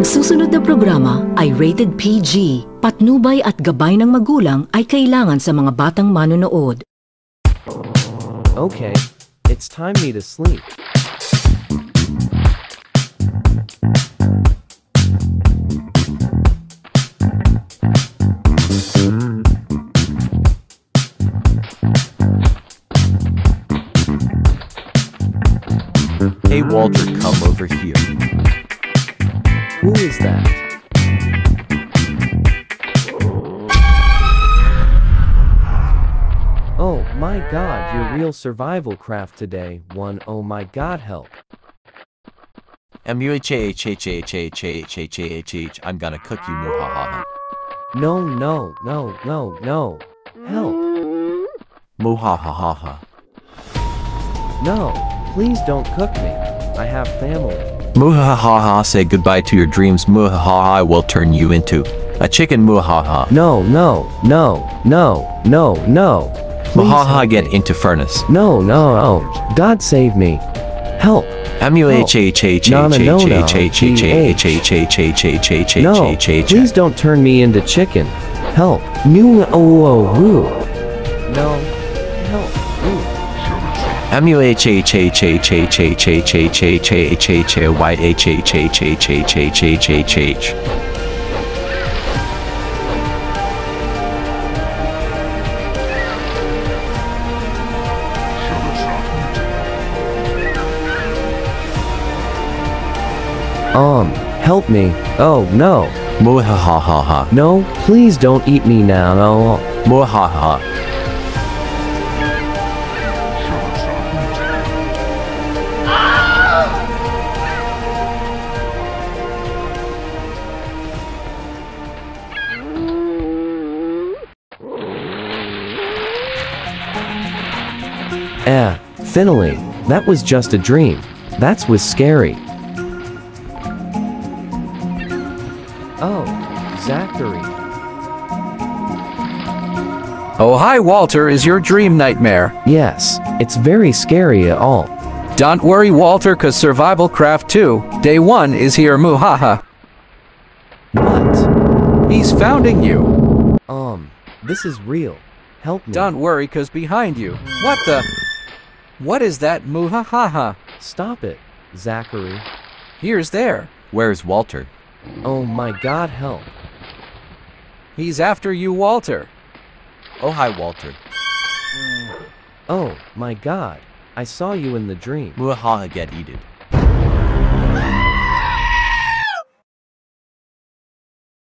Ang susunod na programa ay rated PG. Patnubay at gabay ng magulang ay kailangan sa mga batang manonood. Okay, it's time me to sleep. Hey Walter, come over here. Who is that? Oh my god, your real survival craft today, one oh my god help. M-U-H-A-H-H-H-H-H-H-H-H-H, I'm gonna cook you, muhahaha. No, no, no, no, no. Help. Muhahaha. No, please don't cook me. I have family. Muhahaha say goodbye to your dreams Muhahaha I will turn you into a chicken Muhahaha. No, no, no, no, no, no. Muhahaha get me. into furnace. No, no, no. God save me. Help. No, please don't turn me into chicken. Help. No, M U H H H H H H H H H H H Y H H H H H H H H H. Um, help me. Oh, no. Muhahaha. No, please don't eat me now. No. Eh, finally. That was just a dream. That's was scary. Oh, Zachary. Oh, hi, Walter. Is your dream nightmare? Yes, it's very scary at all. Don't worry, Walter, cause Survival Craft 2, Day 1 is here, muhaha. What? He's founding you. Um, this is real. Help me. Don't worry, cause behind you. What the? What is that, muhahaha? Stop it, Zachary. Here's there. Where's Walter? Oh my god, help. He's after you, Walter. Oh, hi, Walter. Oh my god. I saw you in the dream. Muhaha get eated.